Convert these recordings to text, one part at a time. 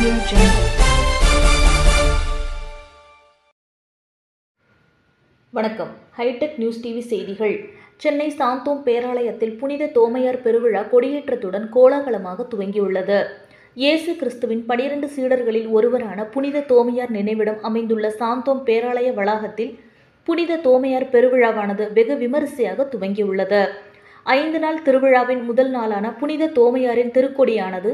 Audio Jungle. வணக்கம் hi tech news TV செய்திகள். சென்னை சாந்தோம் பேராலயத்தில் புனித தோமையார் பெருவிழா கொடியேற்றத்துடன் கோலாகலமாக துவங்கியுள்ளது. இயேசு கிறிஸ்துவின் பனிரெண்டு சீடர்களில் ஒருவரான புனித தோமையார் நினைவிடம் அமைந்துள்ள சாந்தோம் பேராலய வளாகத்தில் புனித தோமையார் பெருவிழாவானது வெகு விமரிசையாக துவங்கியுள்ளது. ஐந்து நாள் திருவிழாவின் முதல் நாளான புனித தோமையாரின் திருக்கொடியானது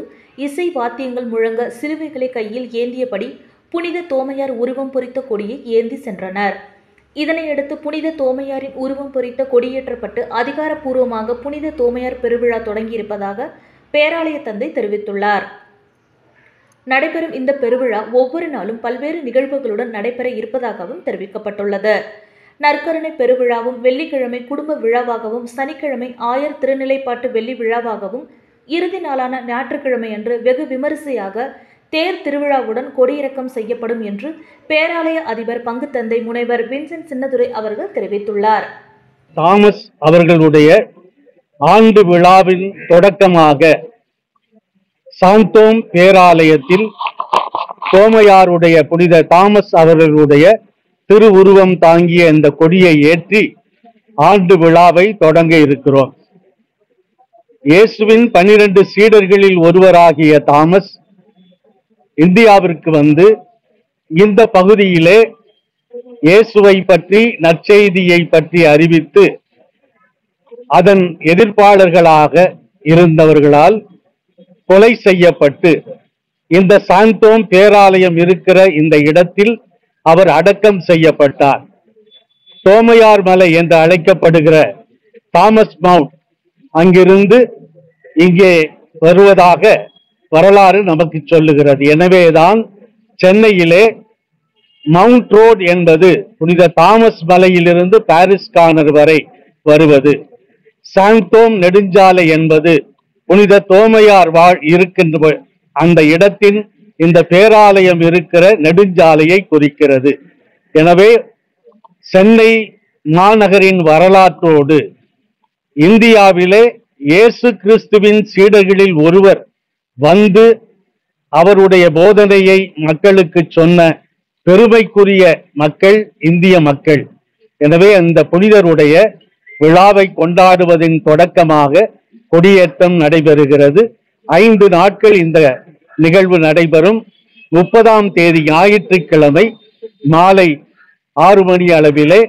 இசை வாத்தியங்கள் முழங்க சிலுவைகளை கையில் ஏந்தியபடி புனித தோமையார் உருவம் பொறித்த கொடியை ஏந்தி சென்றனர். இதனையடுத்து புனித தோமையாரின் உருவம் பொறித்த கொடியேற்றப்பட்டு அதிகாரப்பூர்வமாக புனித தோமையார் பெருவிழா தொடங்கியிருப்பதாக பேராலய தந்தை தெரிவித்துள்ளார். நடைபெறும் இந்த பெருவிழா ஒவ்வொரு நாளும் பல்வேறு நிகழ்வுகளுடன் நடைபெற இருப்பதாகவும் தெரிவிக்கப்பட்டுள்ளது. நற்கருணை பெருவிழாவும் வெள்ளிக்கிழமை குடும்ப விழாவாகவும் சனிக்கிழமை ஆயர் திருநிலைப்பாட்டு வெள்ளி விழாவாகவும் இறுதி நாளான ஞாயிற்றுக்கிழமை அன்று வெகு விமரிசையாக தேர் திருவிழாவுடன் கொடியிறக்கம் செய்யப்படும் என்று பேராலய அதிபர் பங்குத்தந்தை முனைவர் வின்சென்ட் சின்னதுரை அவர்கள் தெரிவித்துள்ளார். தாமஸ் அவர்களுடைய ஆண்டு விழாவின் தொடக்கமாக சாந்தோம் பேராலயத்தில் சோமையாருடைய புனித தாமஸ் அவர்களுடைய திருவுருவம் தாங்கிய இந்த கொடியை ஏற்றி ஆண்டு விழாவை தொடங்க இருக்கிறோம். இயேசுவின் பன்னிரண்டு சீடர்களில் ஒருவராகிய தாமஸ் இந்தியாவிற்கு வந்து இந்த பகுதியிலே இயேசுவை பற்றி நற்செய்தியை பற்றி அறிவித்து அதன் எதிர்ப்பாளர்களாக இருந்தவர்களால் கொலை செய்யப்பட்டு இந்த சாந்தோம் பேராலயம் இருக்கிற இந்த இடத்தில் அவர் அடக்கம் செய்யப்பட்டார். தோமையார் மலை என்று அழைக்கப்படுகிற தாமஸ் மவுண்ட் அங்கிருந்து இங்கே வருவதாக வரலாறு நமக்கு சொல்லுகிறது. எனவேதான் சென்னையிலே மவுண்ட் ரோட் என்பது புனித தாமஸ் மலையிலிருந்து பாரிஸ் கார்னர் வரை வருவது. சாந்தோம் நெடுஞ்சாலை என்பது புனித தோமையார் வாழ் இருக்கின்ற அந்த இடத்தின் இந்த பேராலயம் இருக்கிற நெடுஞ்சாலையை குறிக்கிறது. எனவே சென்னை மாநகரின் வரலாற்றோடு இந்தியாவிலே இயேசு கிறிஸ்துவின் சீடர்களில் ஒருவர் வந்து அவருடைய போதனையை மக்களுக்கு சொன்ன பெருமைக்குரிய மக்கள் இந்திய மக்கள். எனவே அந்த புனிதருடைய விழாவை கொண்டாடுவதின் தொடக்கமாக கொடியேற்றம் நடைபெறுகிறது. ஐந்து நாட்கள் இந்த நிகழ்வு நடைபெறும் முப்பதாம் தேதி ஞாயிற்றுக்கிழமை மாலை ஆறு மணி அளவிலே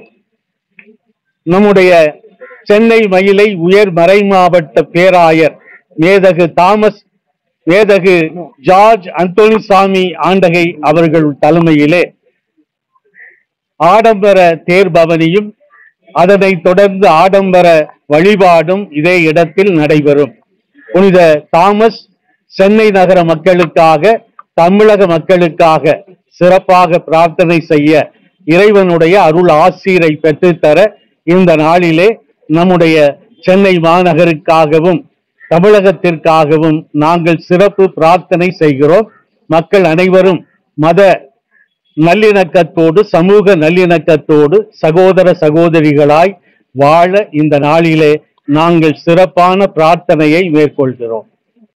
நம்முடைய சென்னை மயிலை உயர் மறை மாவட்ட பேராயர் மேதகு தாமஸ் மேதகு ஜார்ஜ் அந்தோனிசாமி ஆண்டகை அவர்கள் தலைமையிலே ஆடம்பர தேர் பவனியும் அதனை தொடர்ந்து ஆடம்பர வழிபாடும் இதே இடத்தில் நடைபெறும். புனித தாமஸ் சென்னை நகர மக்களுக்காக தமிழக மக்களுக்காக சிறப்பாக பிரார்த்தனை செய்ய இறைவனுடைய அருள் ஆசீரை பெற்றுத்தர இந்த நாளிலே நம்முடைய சென்னை மாநகருக்காகவும் தமிழகத்திற்காகவும் நாங்கள் சிறப்பு பிரார்த்தனை செய்கிறோம். மக்கள் அனைவரும் மத நல்லிணக்கத்தோடு சமூக நல்லிணக்கத்தோடு சகோதர சகோதரிகளாய் வாழ இந்த நாளிலே நாங்கள் சிறப்பான பிரார்த்தனையை மேற்கொள்கிறோம்.